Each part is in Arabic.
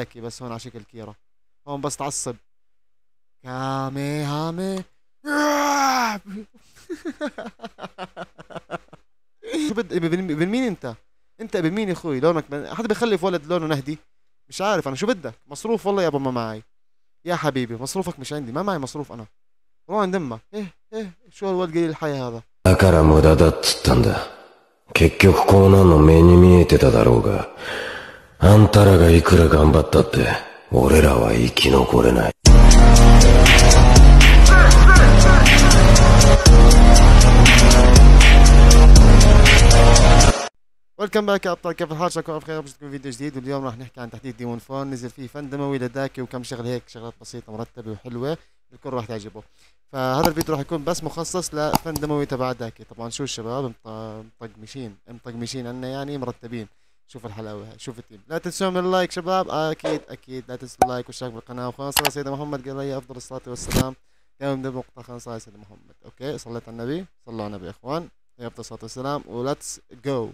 هيك بس هون على شكل كيرا هون بس تعصب كامي هامي شو بد ابن مين انت؟ انت ابن مين يا اخوي لونك حدا بيخلف ولد لونه نهدي مش عارف انا شو بدك مصروف والله يابا ما معي يا حبيبي مصروفك مش عندي ما معي مصروف انا روح عند امك ايه ايه شو هالولد قليل الحياة هذا だから無駄だっつったんだ。結局こうなんの目に見えてただろうが、 あんたらがいくら頑張ったって、俺らは生き残れない。ويلكم باك يا ابطال كيف الحال شكرا بخير بجدكم فيديو جديد واليوم راح نحكي عن تحديث ديمون فون نزل فيه فن دموي لداكي وكم شغله هيك شغلات بسيطه مرتبه وحلوه الكل راح تعجبه فهذا الفيديو راح يكون بس مخصص لفن دموي تبع داكي طبعا شو الشباب مطقمشين مطقمشين عنا يعني مرتبين شوف الحلاوه شوف التيم. لا تنسوا من اللايك شباب. أكيد أكيد. لا تنسوا اللايك والاشتراك بالقناة. وخلاص صل على سيدنا محمد. عليه أفضل الصلاة والسلام. يوم نبدا مقطع خلاص صل على سيدنا محمد. okay؟ صليت على النبي. صلوا على النبي يا إخوان. عليه أفضل الصلاة والسلام. و let's go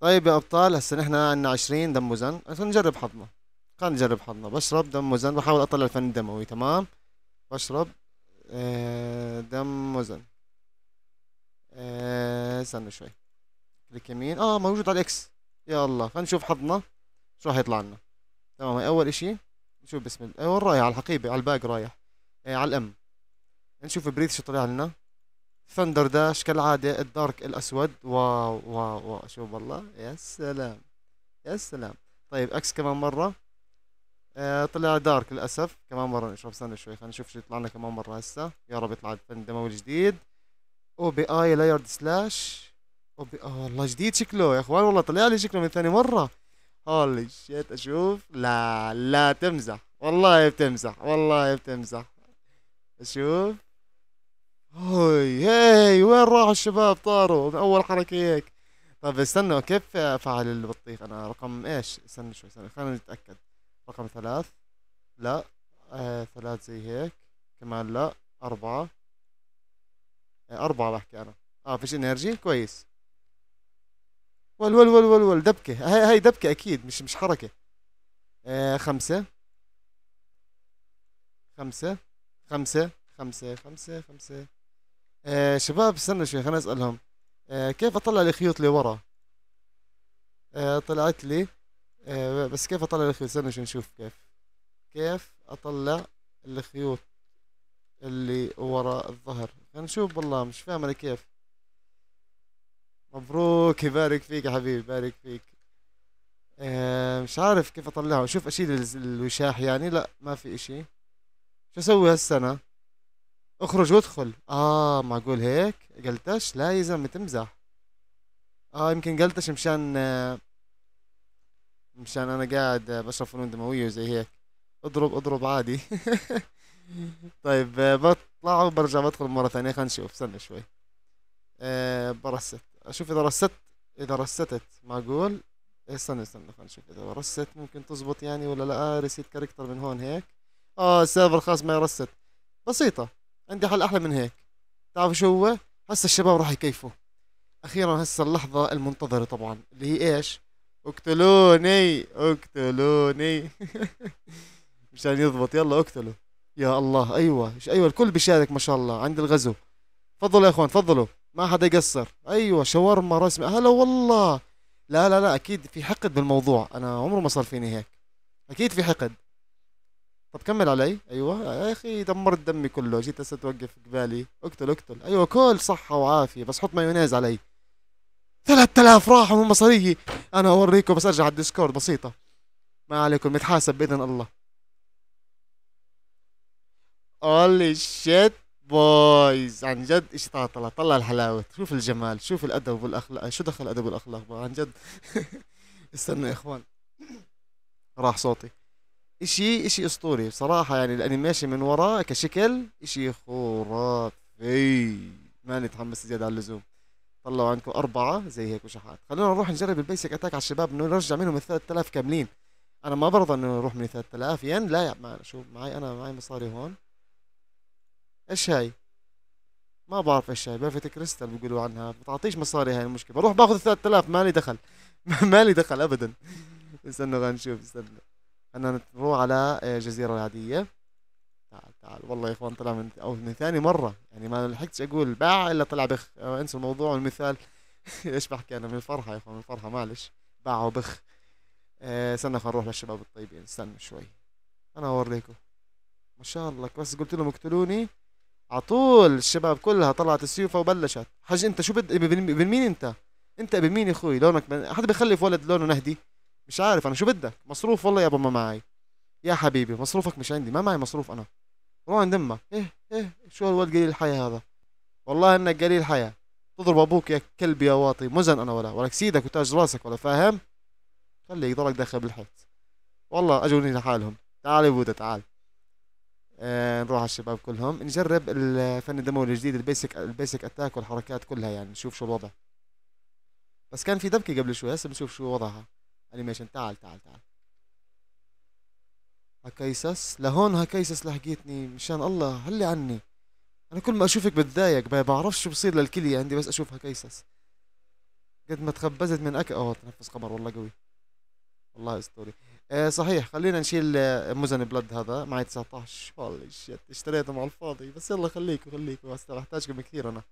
طيب يا أبطال هسه نحن عندنا 20 دم موزان. خلينا نجرب حظنا. خلينا نجرب حظنا. بشرب دم موزان. بحاول أطلع الفن الدموي. تمام؟ بشرب آه، دم موزان. آه، استنى شوي. click يمين. آه موجود على ال X. يا الله خلينا نشوف حظنا. شو راح يطلع لنا؟ تمام أول إشي نشوف بسم الله. وين رايح على الحقيبة على ال bag رايح. آه على ال M. نشوف breath شو طلع لنا. thunder dash كالعادة ال dark الأسود. wow wow wow. شوف والله يا سلام يا سلام. طيب أكس كمان مرة. آه طلع dark للأسف. كمان مرة نشوف استنى شوي. خلينا نشوف شو يطلع لنا كمان مرة هسه. يا رب يطلع الفن دموي الجديد. Obi layered slash Obi آه والله جديد شكله يا إخوان. والله طلع لي شكله من ثاني مرة. holy shit أشوف. لا لا تمزح. والله بتمزح. والله بتمزح. أشوف. هوي هي وين راحوا الشباب؟ طاروا. من أول حركة هيك. طيب استنى كيف أفعل البطيخ؟ أنا رقم إيش؟ استنى شوي استنى خلينا نتأكد. رقم ثلاث. لا. آه ثلاث زي هيك. كمان لا. أربعة. آه أربعة بحكي أنا. آه فيش إنرجي؟ كويس. ول ول ول ول ول دبكة. هاي هاي دبكة أكيد مش مش حركة. آه خمسة. خمسة. خمسة. خمسة. خمسة. خمسة. آه شباب استنى شوي خليني أسألهم. آه كيف أطلع الخيوط اللي ورا؟ آه طلعت لي. آه بس كيف أطلع الخيوط؟ استنى شوي نشوف كيف. كيف أطلع الخيوط اللي ورا الظهر؟ خلينا نشوف والله مش فاهم أنا كيف. مبروك. يبارك فيك يا حبيبي يبارك فيك. آه مش عارف كيف أطلعه. شوف اشيل الوشاح يعني. لا ما في إشي. شو أسوي هالسنة؟ أخرج وأدخل. آه معقول هيك؟ Glitch؟ لا يا زلمة تمزح. آه يمكن glitch مشان آه مشان أنا قاعد بشرب فنون دموية وزي هيك. اضرب اضرب عادي. طيب آه بطلع وبرجع بدخل مرة ثانية. خلينا نشوف استنى شوي. آه ب reset أشوف إذا رستت إذا رستت معقول إيه، استنى استنى خلينا نشوف إذا reset ممكن تزبط يعني ولا لا؟ آه reset character من هون هيك. آه ال server خاص ما ي reset بسيطة. عندي حل أحلى من هيك. تعرفوا شو هو؟ هسه الشباب راح يكيفوا. أخيرا هسه اللحظة المنتظرة طبعا اللي هي إيش؟ اقتلوني اقتلوني. مشان يضبط. يلا اقتلوا. يا الله. أيوه أيوه الكل بيشارك ما شاء الله. عند الغزو. تفضلوا يا إخوان تفضلوا. ما حدا يقصر. أيوه شاورما رسمي هلا والله. لا لا لا أكيد في حقد بالموضوع. أنا عمره ما صار فيني هيك. أكيد في حقد. طب كمل علي. أيوه. يا أخي دمرت دمي كله. جيت هسه توقف قبالي. اقتل اقتل. أيوه كل صحة وعافية. بس حط مايونيز علي. 3000 راحوا من مصاريي أنا أوريكم بس أرجع على ال Discord. بسيطة. ما عليكم. نتحاسب بإذن الله. holy shit boys عن جد إيش طلع طلع الحلاوة. شوف الجمال شوف الأدب والاخلاق شو دخل الأدب والأخلاق عن جد. استنى يا إخوان. راح صوتي. اشي إشي أسطوري بصراحة يعني الأنيميشن من وراه كشكل إشي خرافي. ماني متحمس زيادة على اللزوم. طلعوا عندكم أربعة زي هيك وشحات. خلونا نروح نجرب ال basic attack على الشباب إنه نرجع منهم ال 3000 كاملين. أنا ما برضى إنه نروح من 3000 ين. لا يا شو معي أنا معي مصاري هون. إيش هاي ما بعرف إيش هاي perfect crystal بيقولوا عنها. بتعطيش مصاري هاي المشكلة. بروح باخذ 3000 مالي دخل. مالي دخل ابدا. استنى خلينا نشوف استنى. بدنا نروح على آه، جزيرة العادية. تعال تعال. والله يا إخوان طلع من أو من ثاني مرة. يعني ما لحقتش أقول باع إلا طلع بخ. آه، انسوا الموضوع والمثال. إيش بحكي أنا؟ من الفرحة يا إخوان من الفرحة معلش. باع وبخ آه، استنى خلينا نروح للشباب الطيبين. استنى شوي. أنا أوريكم. ما شاء الله بس قلت لهم اقتلوني. على طول الشباب كلها طلعت السيوفة وبلشت. حاج انت شو بد ابن مين انت؟ انت ابن مين يا أخوي؟ لونك من... حدا بيخلف ولد لونه نهدي مش عارف أنا شو بدك؟ مصروف والله يابا ما معي يا حبيبي مصروفك مش عندي ما معي مصروف أنا. روح عند أمك. إيه إيه شو هالولد قليل الحيا هذا؟ والله انك قليل الحيا. تضرب أبوك يا كلب يا واطي. مزن أنا ولا ولك سيدك وتاج راسك ولا فاهم؟ خليك ضلك داخل بالحيط. والله اجوني لحالهم. تعال يا بودا تعال. آه نروح على الشباب كلهم. نجرب الفن الدموي الجديد ال basic ال basic attack والحركات كلها يعني نشوف شو الوضع. بس كان في دبكة قبل شوي هسه بنشوف شو وضعها. انيميشن تعال تعال تعال. هكيسس لهون هكيسس لحقيتني. مشان الله هلي عني؟ أنا كل ما أشوفك بتضايق بعرفش شو بصير للكلية عندي بس أشوف هكيسس قد ما تخبزت من اكل أوه تنفس قمر والله قوي. والله أسطوري. آه صحيح خلينا نشيل آه، مزن بلد هذا معي 19 والله شيت اشتريته مع الفاضي. بس يلا خليكوا خليكوا بس بحتاجكم كثير أنا.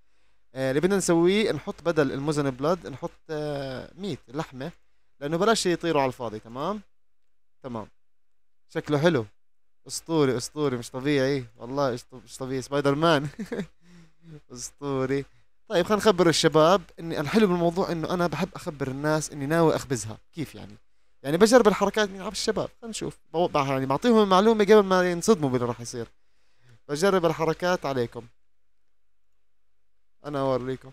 آه اللي بدنا نسويه نحط بدل المزن بلد نحط آه ميت لحمة لأنه بلاش يطيروا على الفاضي تمام؟ تمام. شكله حلو. أسطوري أسطوري مش طبيعي. والله مش طبيعي سبايدر مان أسطوري. طيب خلينا نخبر الشباب إني الحلو بالموضوع إنه أنا بحب أخبر الناس إني ناوي أخبزها. كيف يعني؟ يعني بجرب الحركات من على الشباب. خلينا نشوف. يعني بعطيهم المعلومة قبل ما ينصدموا باللي راح يصير. بجرب الحركات عليكم. أنا أوريكم.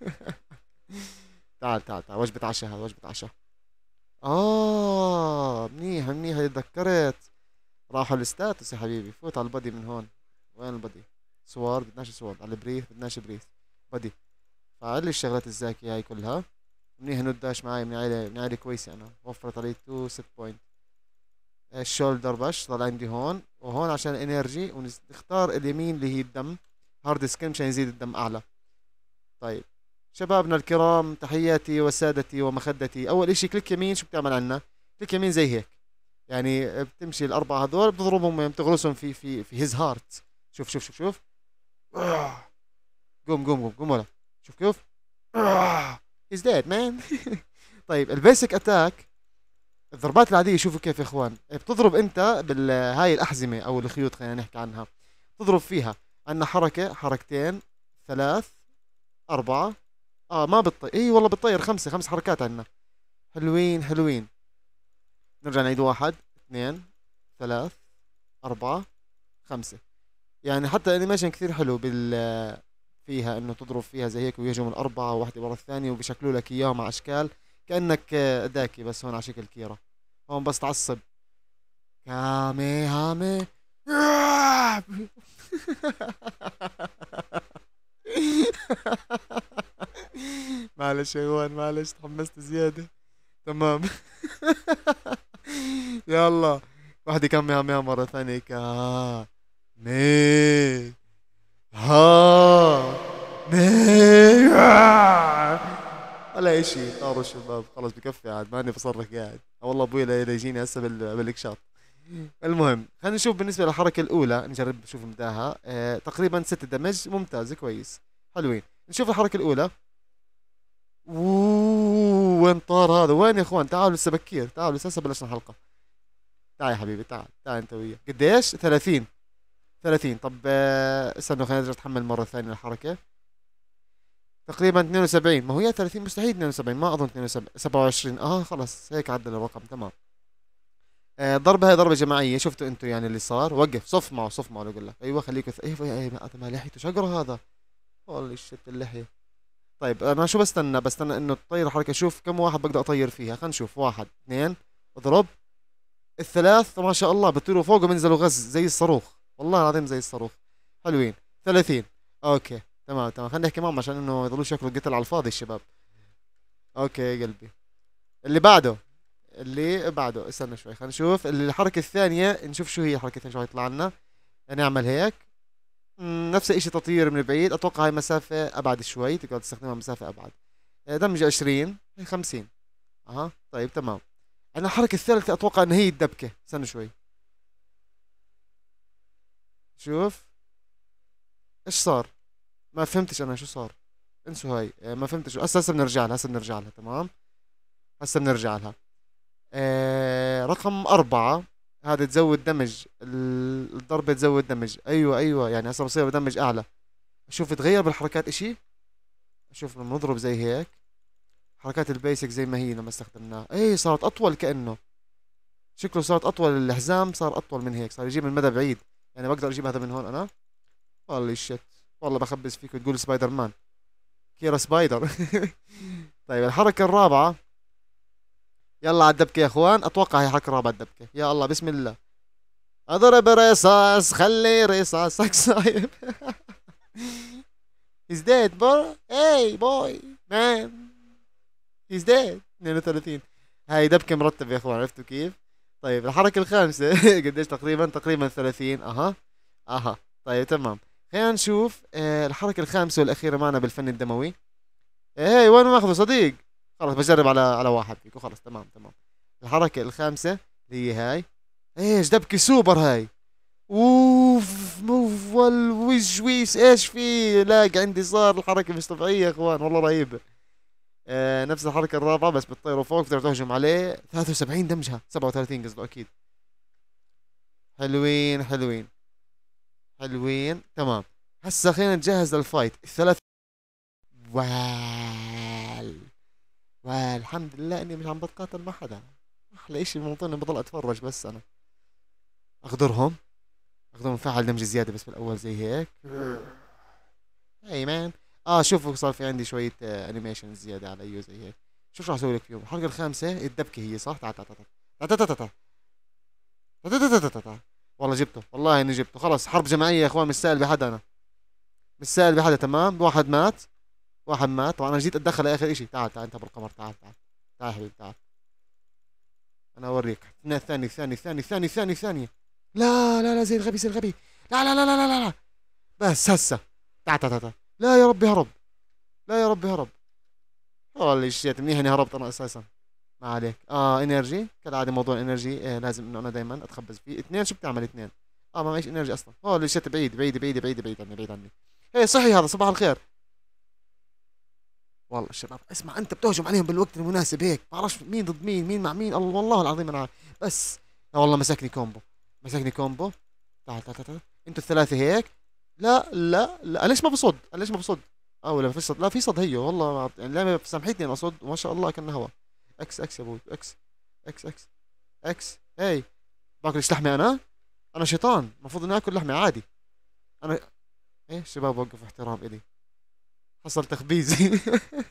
تعال تعال تعال. وجبة عشاء هذا وجبة عشاء. آه منيح منيح. تذكرت. راحوا الستاتس يا حبيبي. فوت على البدي من هون. وين البدي صور بدناش صور على البريث. بدناش بريث. بدي فعل لي الشغلات الزاكية هاي كلها. منيح إنه داش معي من عائلة من عائلة كويسة أنا. وفرت علي 2 ست بوينت الشولدر بش ضل عندي هون. وهون عشان الانرجي ونختار اليمين اللي هي الدم. هارد سكن مشان يزيد الدم أعلى. طيب. شبابنا الكرام تحياتي وسادتي ومخدتي. أول إشي كليك يمين شو بتعمل عنا؟ كليك يمين زي هيك. يعني بتمشي الأربعة هذول بتضربهم بتغرسهم في في في هيز هارت شوف شوف شوف شوف. قوم قوم قوم قوم ولا. شوف كيف. هيز ديد مان طيب ال basic attack الضربات العادية شوفوا كيف يا إخوان. بتضرب أنت بالهاي الأحزمة أو الخيوط خلينا نحكي عنها. تضرب فيها. عندنا حركة حركتين ثلاث أربعة. آه ما بتطير. اي والله بتطير. خمسة خمس حركات عندنا. حلوين حلوين. نرجع نعيد واحد اثنين ثلاث أربعة خمسة. يعني حتى ال animation كثير حلو بال فيها إنه تضرب فيها زي هيك ويهجم الأربعة واحدة ورا الثانية وبشكلوا لك اياهم مع أشكال كأنك آه، داكي بس هون على شكل كيرة. هون بس تعصب. كامي هامي. معلش يا هوان معلش تحمست زيادة. تمام. يلا. واحدة كم يا ميا مرة ثانية. كا مي. ها. ولا إشي. طاروا الشباب خلص بكفي عاد ماني بصرخ قاعد. والله أبوي لا يجيني هسه بال- بالإكشاط. المهم خلينا نشوف بالنسبة للحركة الأولى نجرب نشوف مداها. آه تقريبا ست دمج ممتاز كويس. حلوين. نشوف الحركة الأولى. اوه وين طار هذا وين يا اخوان تعالوا لسه بكير تعالوا لسه بلشنا الحلقة تعال يا حبيبي تعال تعال انت وياه قديش 30 30 طب آه، استنوا خلينا نرجع نتحمل مرة ثانية الحركة. تقريبا 72 ما هو يا 30 مستحيل 72 ما أظن 72 27 آه خلص هيك عدل الرقم. تمام. آه ضربة هاي ضربة جماعية. شفتوا أنتوا يعني اللي صار؟ وقف. صف معه صف معه أقول لك أيوه خليكوا ث- أيوه أيوه هذا ما لحيته شقرة هذا؟ والله شت اللحية. طيب أنا شو بستنى؟ بستنى إنه تطير الحركة. شوف كم واحد بقدر أطير فيها. خلينا نشوف. واحد اثنين اضرب. الثلاث ما شاء الله بيطيروا فوق وبينزلوا غز زي الصاروخ. والله العظيم زي الصاروخ. حلوين. 30 okay. تمام تمام. خلينا نحكي معهم عشان إنه يضلوش ياكلوا القتل على الفاضي الشباب. okay يا قلبي. اللي بعده. اللي بعده. استنى شوي خلينا نشوف. الحركة الثانية نشوف شو هي الحركة الثانية شو يطلع لنا. نعمل هيك. مم، نفس الشيء تطير من بعيد. أتوقع هاي مسافة أبعد شوي. تقدر تستخدمها مسافة أبعد. آه، دمج 20 هي 50 أها طيب تمام. أنا الحركة الثالثة أتوقع ان هي الدبكة. استنى شوي. شوف. إيش صار؟ ما فهمتش أنا شو صار. انسوا هاي. آه، ما فهمتش. هسه هسه بنرجع لها هسه بنرجع لها تمام؟ هسه بنرجع لها. آه رقم أربعة هذا تزود دمج ال- الضربة تزود دمج. أيوة أيوة. يعني هسه بصير بدمج أعلى. شوف تغير بالحركات إشي. شوف لما نضرب زي هيك. حركات ال basic زي ما هي لما استخدمناها. اي صارت أطول كأنه. شكله صارت أطول الحزام صار أطول من هيك صار يجيب من مدى بعيد. يعني بقدر أجيب هذا من هون أنا؟ والله shit والله بخبز فيك وتقول سبايدر مان كيرا سبايدر. طيب الحركة الرابعة. يلا على الدبكة يا إخوان. أتوقع هي الحركة الرابعة الدبكة. يا الله بسم الله. أضرب رصاص خلي رصاصك صايب He's dead bro hey boy. Man. He's dead. 32 هاي دبكة مرتب يا إخوان عرفتوا كيف؟ طيب الحركة الخامسة قديش تقريبا؟ تقريبا 30 أها. أها. طيب تمام. خلينا نشوف آه الحركة الخامسة والأخيرة معنا بالفن الدموي. إيه وين ماخذه صديق؟ خلص بجرب على على واحد فيك وخلص تمام تمام. الحركة الخامسة اللي هي هاي. إيش دبكة سوبر هاي. أوف move والويش ويش إيش في؟ لاقي عندي صار الحركة مش طبيعية يا إخوان. والله رهيبة. آه نفس الحركة الرابعة بس بتطيروا فوق تقدر تهجم عليه. 73 damage ها 37 قصده أكيد. حلوين حلوين. حلوين تمام. هسا خلينا نجهز لل fight. الثلاث وال والحمد لله إني مش عم بتقاتل مع حدا. أحلى إشي بالموضوع إني بضل أتفرج بس أنا. أغدرهم. أغدرهم فعل damage زيادة بس بالأول زي هيك. hey man آه شوفوا صار في عندي شوية آه animation زياده على ايو زي هيك شوف شو راح أسوي لك فيهم الحلقة الخامسه الدبكه هي صح تعال تعال تعال تعال تعال تعال تعال والله جبته والله اني جبته خلص حرب جماعيه يا اخوان مش سائل بحدا أنا مش سائل بحدا تمام واحد مات واحد مات طبعا أنا جيت اتدخل اخر شيء تعال تعال انت بالقمر تعال تعال تعال حبيبي تعال أنا اوريك ثاني ثاني ثاني ثاني ثاني الثانية لا لا لا زي الغبي زي الغبي لا لا لا لا لا لا بس هسه تعال تعال تعال لا يا ربي هرب لا يا ربي هرب والله shit منيح إني هربت أنا أساسا. ما عليك. آه energy. كالعاده موضوع ال energy آه لازم إنه أنا دائما أتخبز فيه. اثنين شو بتعمل اثنين؟ آه ما معيش إنرجي أصلا. هو شيت بعيد بعيد بعيد بعيد بعيد عني بعيد عني. إيه صحي هذا صباح الخير. والله الشباب اسمع أنت بتهجم عليهم بالوقت المناسب هيك. ما بعرفش مين ضد مين مين مع مين. الله والله العظيم أنا عارف بس والله مسكني كومبو. مسكني كومبو. تعال تعال تعال. أنتوا الثلاثة هيك. لا لا لا. ليش ما بصد ليش ما بصد آه ولا في صد لا في صد هيو والله ما- يعني لا سامحتني أنا اصد وما شاء الله كان هوا إكس إكس يا أبوي إكس X X X هي باكلش لحمه أنا؟ أنا شيطان. المفروض إني آكل لحمه عادي. أنا إيه شباب وقفوا احترام إلي. حصل تخبيزي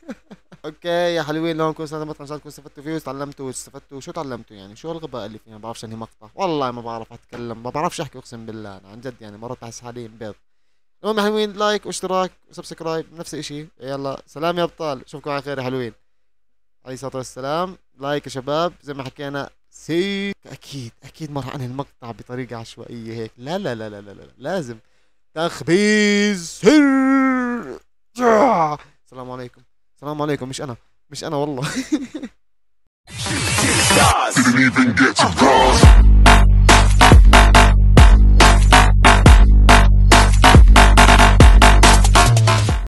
okay يا حلوين لو كنتوا استفدتوا ان شاء استفدتوا فيه واستعلمتوا واستفدتوا. شو تعلمتوا يعني؟ شو الغباء اللي فيها؟ ما بعرفش انهي مقطع. والله ما بعرف أتكلم. ما بعرفش أحكي أقسم بالله. أنا عن جد يعني مرات بحس حالي بيض. المهم حلوين like واشتراك و subscribe نفس الشيء يلا سلام يا أبطال. أشوفكم على خير يا حلوين. عليه الصلاة والسلام. like يا شباب زي ما حكينا سي أكيد أكيد ما راح انهي المقطع بطريقة عشوائية هيك. لا لا لا لا لا, لا. لازم. تخبيز سر. السلام عليكم. السلام عليكم. مش أنا. مش أنا والله.